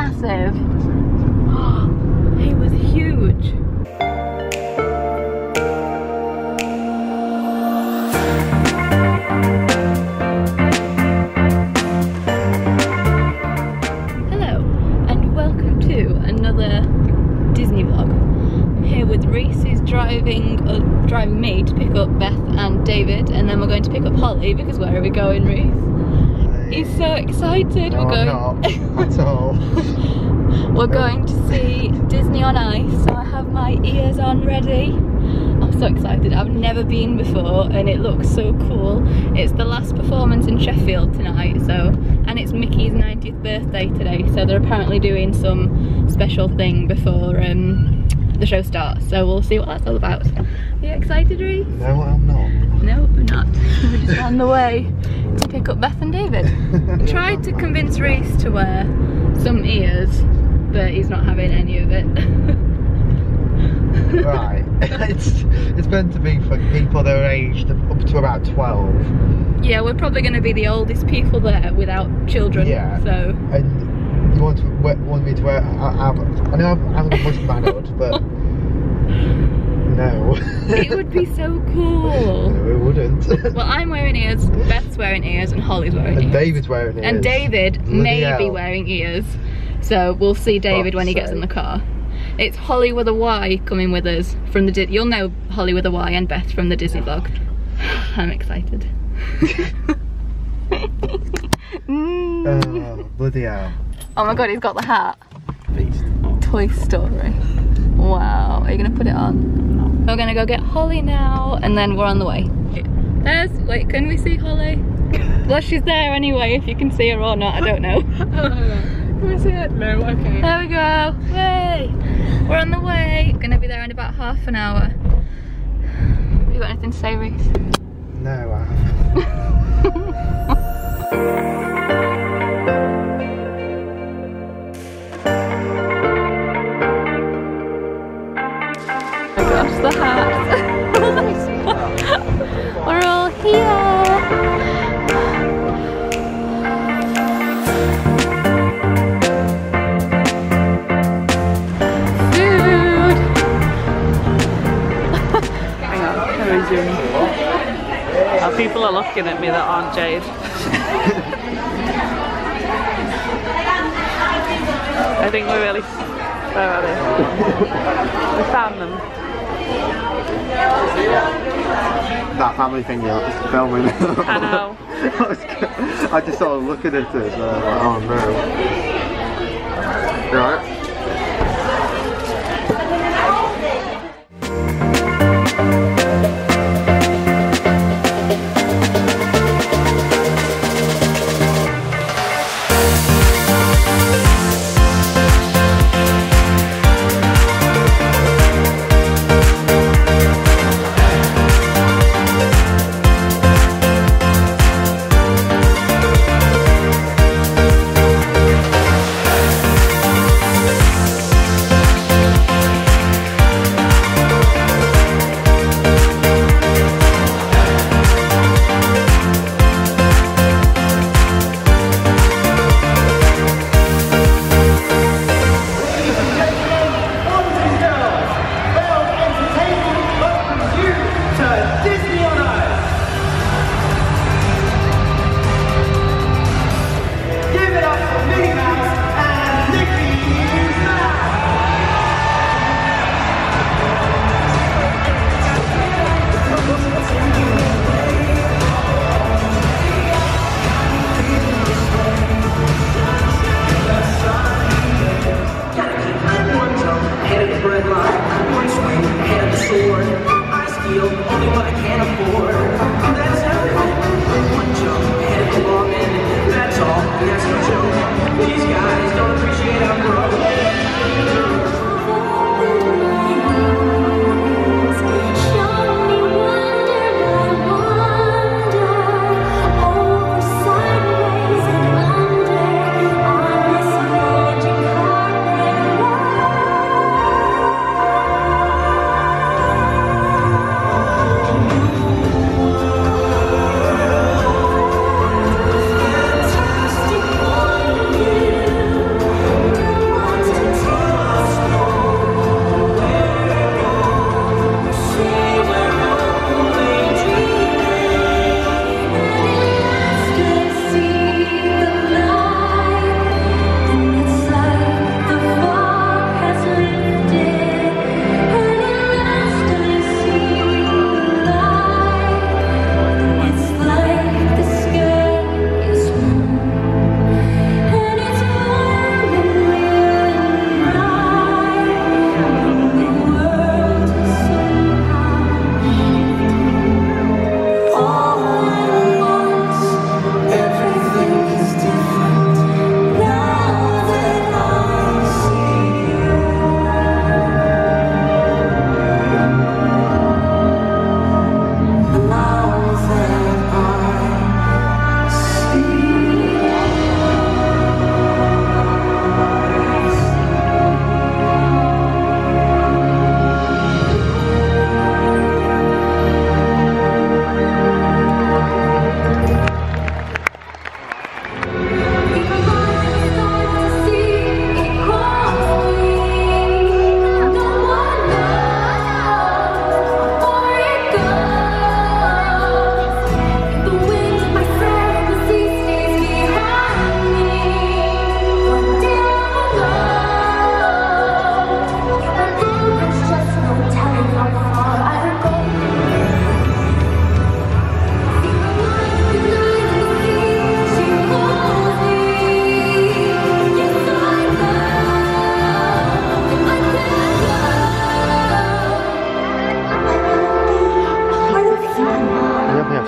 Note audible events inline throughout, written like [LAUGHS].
massive. [GASPS] he was huge. Hello, and welcome to another Disney vlog. I'm here with Reese, who's driving, uh, driving me to pick up Beth and David, and then we're going to pick up Holly because where are we going, Reese? He's so excited. No, we're going. I'm [LAUGHS] not at all. We're going to see Disney on Ice, so I have my ears on ready. I'm so excited. I've never been before and it looks so cool. It's the last performance in Sheffield tonight, so and it's Mickey's 90th birthday today, so they're apparently doing some special thing before um, the show starts. So we'll see what that's all about. Are you excited, Reese? No, I'm not. No, we're not. [LAUGHS] We're just on the way to pick up Beth and David. I [LAUGHS] tried to convince Reese to wear some ears, but he's not having any of it. [LAUGHS] right. [LAUGHS] it's it's meant to be for people that are aged up to about 12. yeah, we're probably going to be the oldest people there without children. Yeah. So And you want to want me to wear? I, I, I know I'm having a bushman but no. it would be so cool. no, it wouldn't. Well, I'm wearing ears, Beth's wearing ears, and Holly's wearing and ears. David's wearing it. and David Bloody may be wearing ears. So we'll see David when he Fuck's gets in the car. It's Holly with a Y coming with us from the. Di- You'll know Holly with a Y and Beth from the Disney vlog. [SIGHS] I'm excited. Mm. [LAUGHS] Oh, bloody hell. Oh my god, he's got the hat. Beast. Toy Story. Wow. Are you gonna put it on? We're gonna go get Holly now, and then we're on the way. There's. Wait, can we see Holly? Well, she's there anyway. If you can see her or not, I don't know. [LAUGHS] Oh, can we see it? No, okay. There we go. Yay! We're on the way. Gonna be there in about half an hour. Have you got anything to say, Reese? No, I [LAUGHS] haven't. [LAUGHS] people are looking at me that aren't Jade. I think we're really. Where are they? we found them. That family thing you're filming. I know. [LAUGHS] I just started looking at it. I like, oh no. You alright?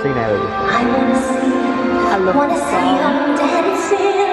Seen. I wanna see, I love wanna see. I'm dancing,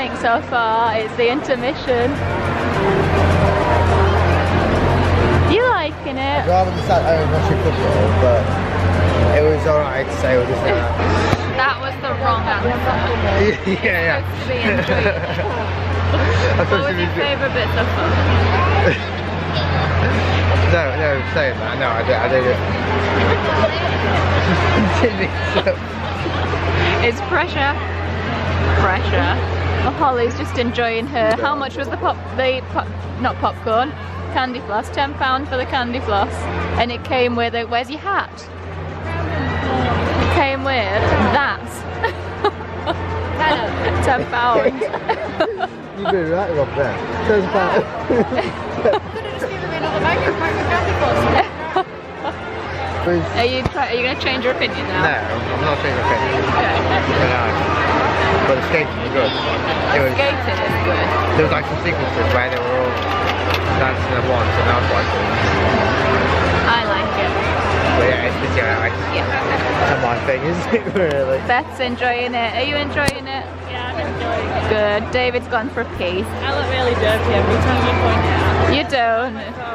think so far? It's the intermission. You liking it? Rather than sat home watching football, but it was alright to say all this. Uh, That was the wrong answer. [LAUGHS] yeah, To be yeah. [LAUGHS] What was your favourite bit so far? [LAUGHS] No, no, saying that, no, I did, I did it. Continue, so- It's pressure. Pressure. Oh, Holly's just enjoying her. How much was the pop? The pop, not popcorn, candy floss. Ten pound for the candy floss, and it came with a. Where's your hat? It came with that. [LAUGHS] Ten pound. You've been right, Rob, there. Turns about. Please. [LAUGHS] Are you Are you going to change your opinion now? No. I'm not saying okay. Okay. No. But the skating was good. It was, Skating is good. there was like some sequences where they were all dancing at once and that was quite cool. I like it. But yeah, it's just, yeah, like, Yeah. not my thing, is it, [LAUGHS] really? Beth's enjoying it. Are you enjoying it? Yeah, I'm enjoying it. Good. David's gone for a piece. I look really dirty every time you point it out. You don't.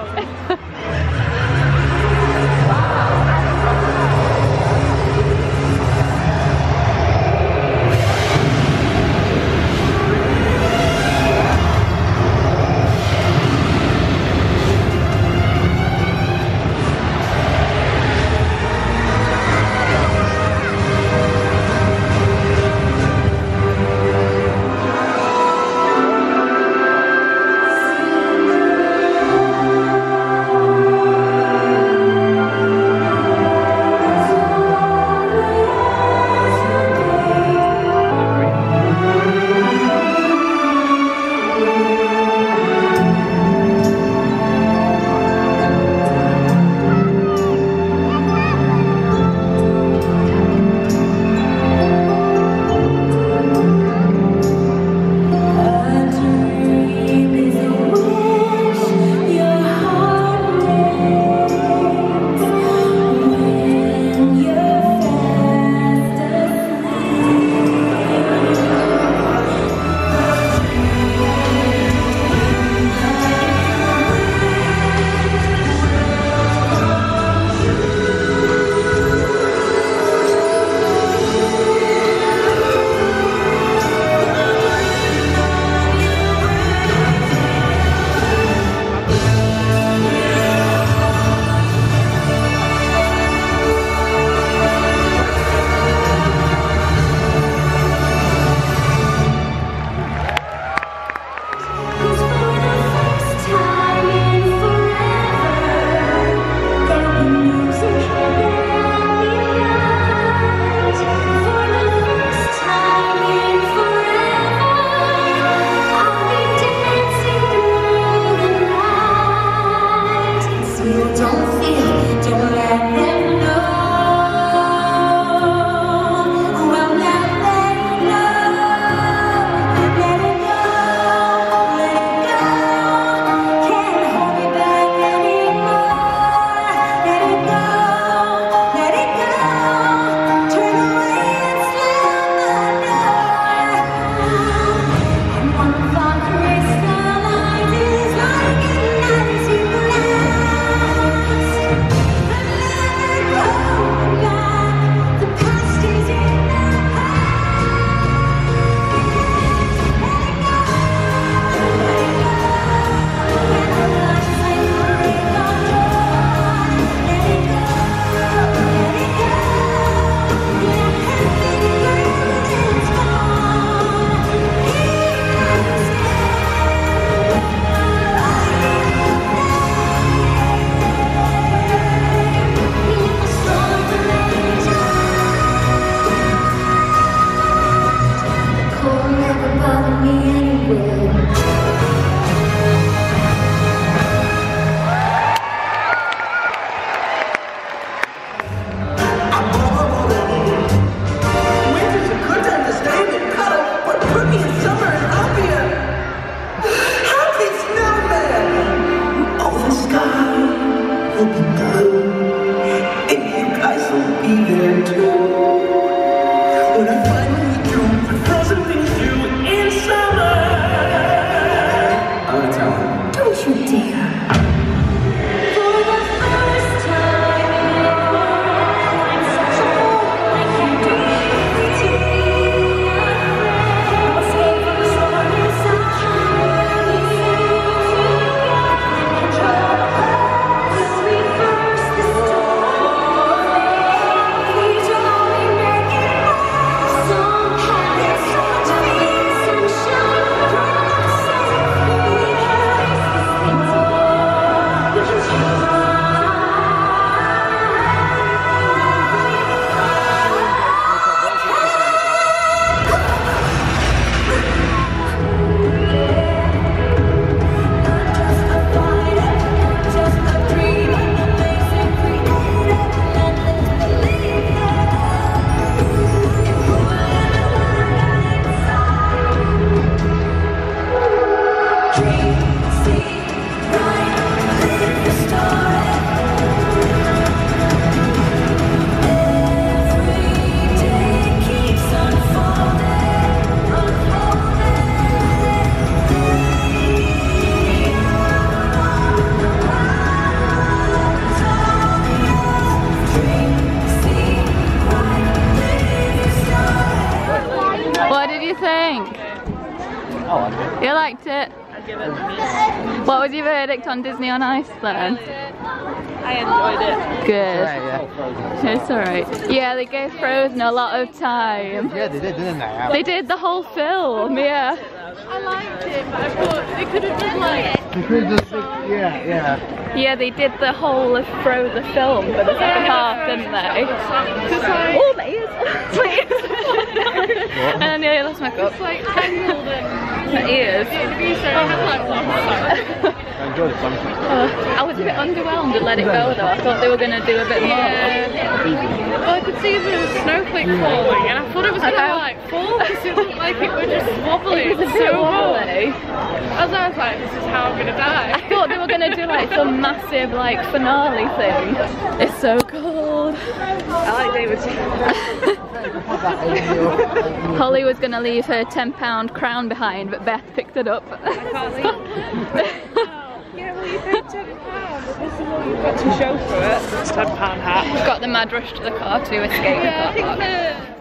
Give it me. What was your verdict on Disney on Ice then? I enjoyed it. Good. Yeah, yeah. It's alright. Yeah, they gave Frozen a lot of time. Yeah, they did, didn't they? They did the whole film, yeah. I liked it, but I thought they could have done like They could have just, yeah, yeah. Yeah, they did the whole of Fro the film for the second half, didn't they? Oh, my ears! my ears! And I nearly lost my cup. it's like tangled and My ears. to be fair, I had like one side. I enjoyed it. Oh, I was a bit underwhelmed and let it go though. I thought they were going to do a bit more. Yeah. Well, I could see the snowflake falling, and I thought it was gonna know. like fall because it looked like it was just wobbly. [LAUGHS] It was a so bit much. wobbly. As I was like, this is how I'm gonna die. I thought they were going to do like some massive like finale thing. It's so cold. I like David. [LAUGHS] [LAUGHS] Holly was going to leave her £10 crown behind, but Beth picked it up. Yeah, well, you paid ten pounds. [LAUGHS] This [LAUGHS] is all you've got to show for it. It's ten pound hat. Got the mad rush to the car to escape Yeah, the car think park. the